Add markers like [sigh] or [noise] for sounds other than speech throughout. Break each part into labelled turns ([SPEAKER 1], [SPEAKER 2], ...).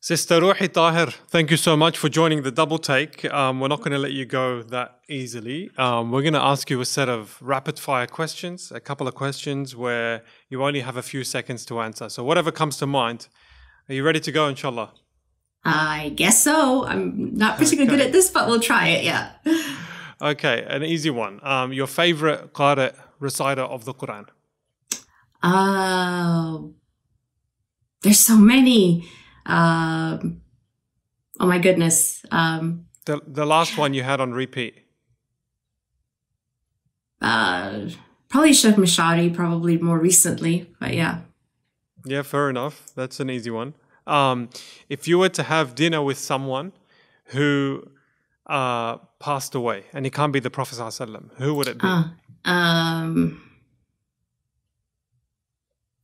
[SPEAKER 1] Sister Roohi Taher, thank you so much for joining the double take. Um, we're not going to let you go that easily. Um, we're going to ask you a set of rapid fire questions, a couple of questions where you only have a few seconds to answer. So, whatever comes to mind. Are you ready to go, inshallah?
[SPEAKER 2] I guess so. I'm not particularly okay. good at this, but we'll try it, yeah.
[SPEAKER 1] Okay, an easy one. Um, your favorite qari reciter of the Quran?
[SPEAKER 2] Uh, there's so many. Um, oh my goodness. Um,
[SPEAKER 1] the the last one you had on repeat.
[SPEAKER 2] Uh, probably Sheikh Mashari, probably more recently, but yeah.
[SPEAKER 1] Yeah, fair enough. That's an easy one. Um, if you were to have dinner with someone who uh, passed away, and it can't be the Prophet who would it be? Uh, um,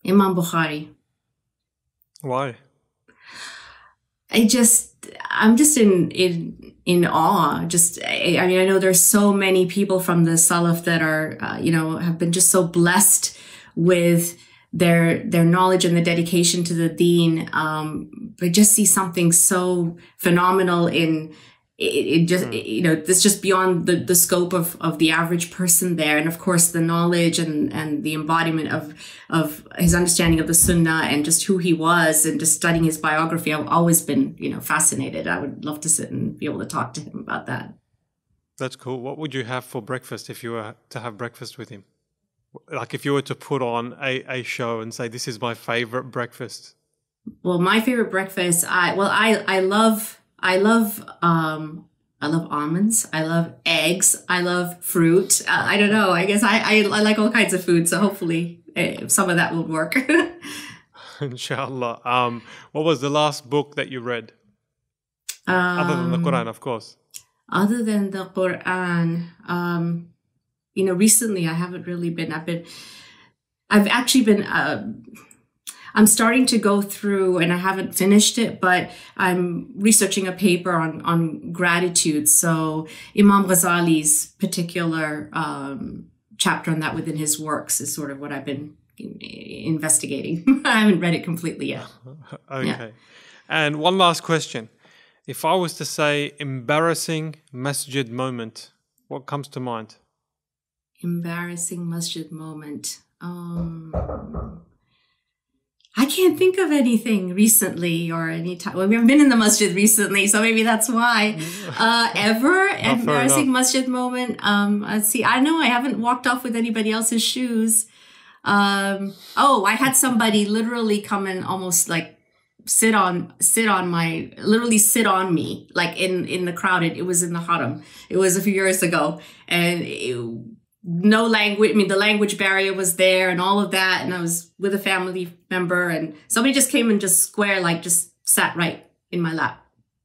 [SPEAKER 2] Imam Bukhari.
[SPEAKER 1] Why?
[SPEAKER 2] I just I'm just in in in awe. Just I, I mean I know there's so many people from the Salaf that are uh, you know have been just so blessed with their their knowledge and the dedication to the Deen. Um, but just see something so phenomenal in it, it just mm. you know this just beyond the, the scope of, of the average person there. And of course the knowledge and, and the embodiment of of his understanding of the sunnah and just who he was and just studying his biography i've always been you know fascinated. I would love to sit and be able to talk to him about that.
[SPEAKER 1] That's cool. What would you have for breakfast if you were to have breakfast with him? Like if you were to put on a, a show and say this is my favorite breakfast.
[SPEAKER 2] Well my favorite breakfast i well i i love I love um, I love almonds. I love eggs. I love fruit. Uh, I don't know. I guess I, I, I like all kinds of food. So hopefully uh, some of that will work. [laughs] [laughs]
[SPEAKER 1] Inshallah. Um, what was the last book that you read? Um, other than the Quran, of course.
[SPEAKER 2] Other than the Quran, um, you know, recently I haven't really been. I've been. I've actually been. Uh, I'm starting to go through, and I haven't finished it, but I'm researching a paper on on gratitude. So Imam Ghazali's particular um, chapter on that within his works is sort of what I've been investigating. [laughs] I haven't read it completely yet.
[SPEAKER 1] okay. Yeah. And one last question. If I was to say embarrassing masjid moment, what comes to mind?
[SPEAKER 2] Embarrassing masjid moment. Um, I can't think of anything recently or any time. Well, we haven't been in the masjid recently, so maybe that's why. [laughs] Uh, ever embarrassing masjid moment. Um, let's see. I know I haven't walked off with anybody else's shoes. Um, oh, I had somebody literally come and almost like sit on sit on my literally sit on me like in in the crowd. It, it was in the haram. It was a few years ago, and it, no language. I mean, the language barrier was there and all of that. And I was with a family member and somebody just came and just square, like just sat right in my lap.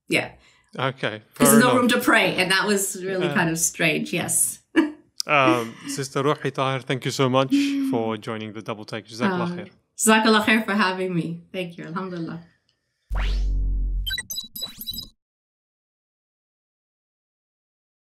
[SPEAKER 2] Yeah.
[SPEAKER 1] Okay.
[SPEAKER 2] Because there's no room to pray. And that was really uh, kind of strange. Yes. [laughs]
[SPEAKER 1] um, Sister Roohi Taher, thank you so much for joining the double take. Jazakallah uh, khair.
[SPEAKER 2] Jazakallah khair for having me. Thank you. Alhamdulillah.